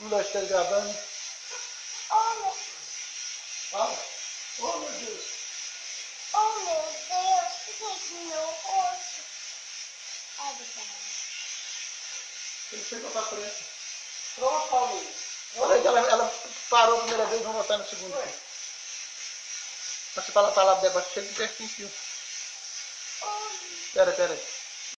Um, dois, três, gravando. Oh, meu, Fala. Oh, meu Deus. oh, meu Deus, ele com meu rosto. Obrigada. Ele chegou pra frente. Pronto, Luiz. Olha aí, ela, ela parou a primeira vez, vamos voltar no segundo. Mas Você fala a palavra dela, chega de pertinho. Oh, espera aí.